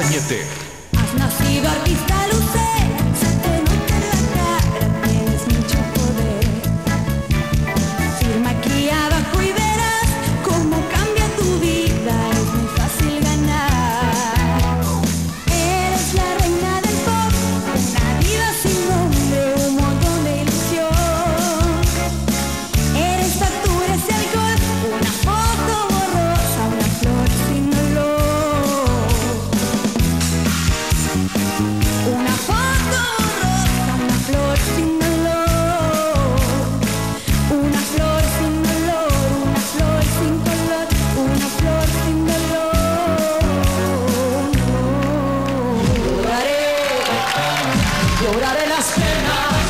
Cañete. Has nacido artista lucero, lloraré las penas,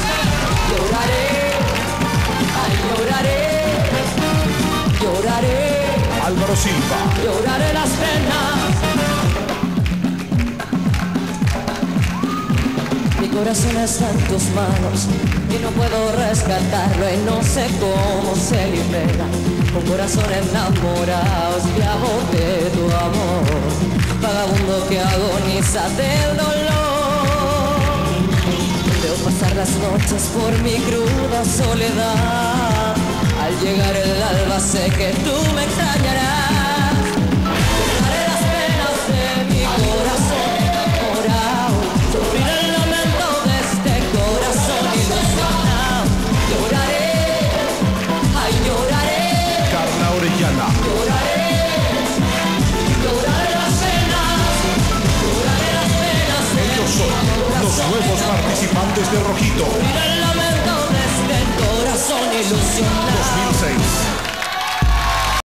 lloraré, ay lloraré, lloraré, Álvaro Silva. lloraré las penas. Mi corazón está en tus manos y no puedo rescatarlo y no sé cómo se libera. Con corazón enamorado, esclavo de tu amor, vagabundo que agoniza del dolor. Pasar las noches por mi cruda soledad. Al llegar el alba sé que tú me extrañarás. Lloraré las penas de mi corazón enamorado. Sufriré el lamento de este corazón ilusionado. Lloraré, ay lloraré, Carla Orellana. Lloraré nuevos participantes de Rojito Sufriré el lamento de este corazón ilusionado. 2006.